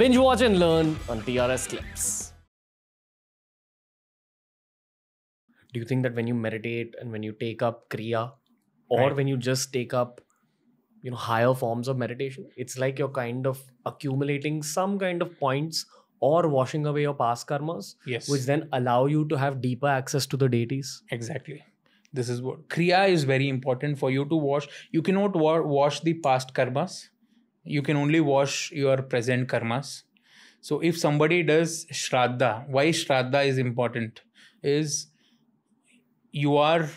Binge watch and learn on TRS Clips. Do you think that when you meditate and when you take up Kriya, or Right. when you just take up you know higher forms of meditation it's like you're kind of accumulating some kind of points or washing away your past karmas Yes. which then allow you to have deeper access to the deities Exactly. This is what Kriya is very important for you to wash. You cannot wa- wash the past karmas. You can only wash your present karmas. So if somebody does Shraddha, why Shraddha is important is you are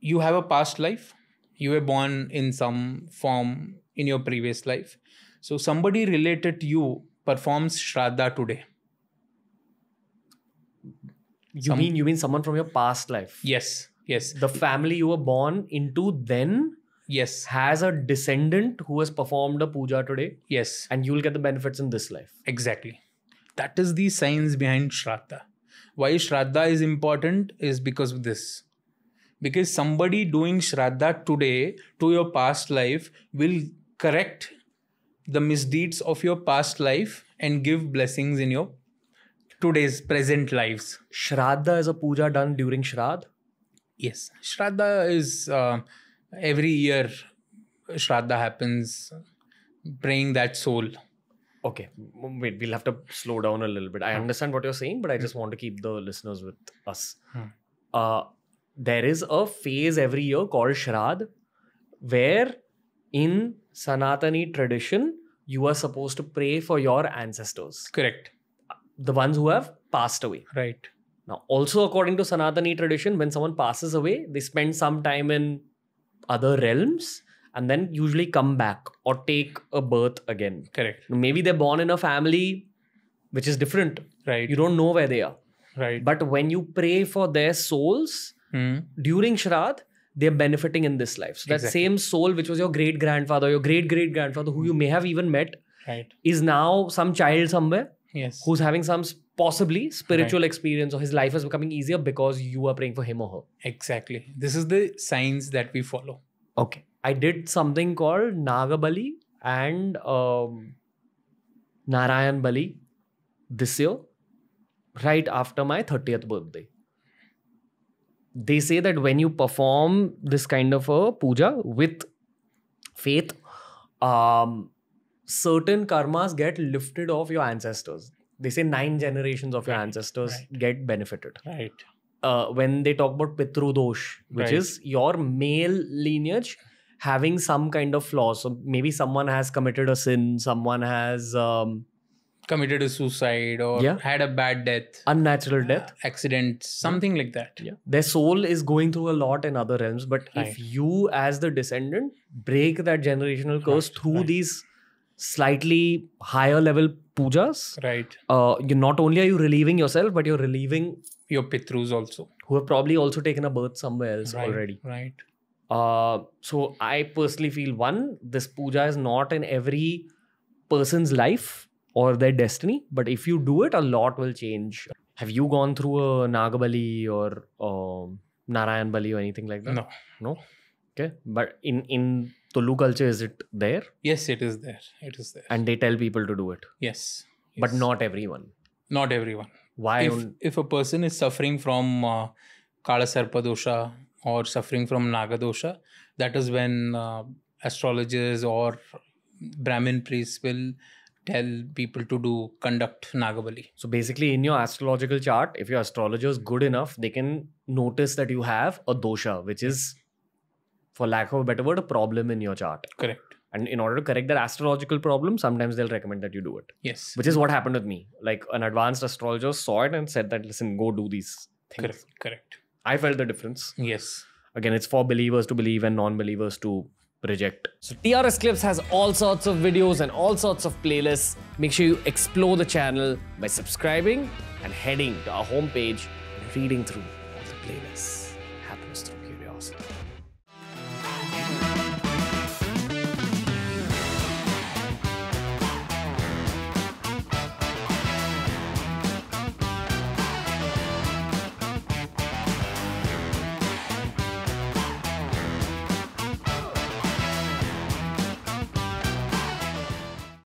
you have a past life. You were born in some form in your previous life. So somebody related to you performs Shraddha today. you Some- mean you mean someone from your past life Yes. Yes. the family you were born into then Yes. has a descendant who has performed a puja today Yes. and you'll get the benefits in this life Exactly. That is the science behind Shraddha. Why Shraddha is important is because of this. Because somebody doing Shraddha today to your past life will correct the misdeeds of your past life and give blessings in your today's present lives. shraddha is a puja done during shraddh Yes. Shraddha is uh, every year, Shraddha happens, praying that soul. Okay, wait, we'll have to slow down a little bit. I understand what you're saying, but I just want to keep the listeners with us. Hmm. Uh, there is a phase every year called Shrad, where in Sanatani tradition, you are supposed to pray for your ancestors, Correct. the ones who have passed away. Right. Now, also according to Sanatani tradition, when someone passes away, they spend some time in other realms and then usually come back or take a birth again. Correct. Maybe they're born in a family which is different. Right. You don't know where they are. right. But when you pray for their souls Hmm. during Shraddh, they're benefiting in this life. So that Exactly. same soul, which was your great grandfather, your great great grandfather, who you may have even met, Right. is now some child somewhere Yes. who's having some possibly spiritual experience or his life is becoming easier because you are praying for him or her. Exactly. This is the science that we follow. Okay. I did something called Nagabali and um, Narayan Bali this year, right after my 30th birthday. They say that when you perform this kind of a puja with faith, um, certain karmas get lifted off your ancestors. They say nine generations of your Right, ancestors right. get benefited. Right. uh, when they talk about Pitru Dosh, which Right. is your male lineage having some kind of flaw. So maybe someone has committed a sin, someone has um, Committed a suicide or Yeah. had a bad death, unnatural death. accident, something like that. Yeah. Their soul is going through a lot in other realms. But Right. if you, as the descendant, break that generational curse Right, through these slightly higher level pujas, Right. uh, you not only are you relieving yourself, but you're relieving Your Pitrus also. who have probably also taken a birth somewhere else Right. already. Right. Uh, so I personally feel one, this puja is not in every person's life or their destiny, but if you do it, a lot will change. Have you gone through a Nagabali or um, Narayan Bali or anything like that? No. No. Okay, but in in Tulu culture, is it there? Yes, it is there. It is there. And they tell people to do it, yes. but not everyone. not everyone. Why? if, on- if a person is suffering from uh, Kala Sarpa dosha or suffering from Naga dosha, that is when uh, astrologers or Brahmin priests will tell people to do conduct Nagabali. So basically, in your astrological chart, if your astrologer is good enough, they can notice that you have a dosha, which is, for lack of a better word, a problem in your chart. Correct. And in order to correct that astrological problem, sometimes they'll recommend that you do it. Yes. Which is what happened with me. Like an advanced astrologer saw it and said that, listen, go do these things. Correct. Correct. I felt the difference. Yes. Again, it's for believers to believe and non-believers to reject. So TRS Clips has all sorts of videos and all sorts of playlists. Make sure you explore the channel by subscribing and heading to our homepage and reading through all the playlists.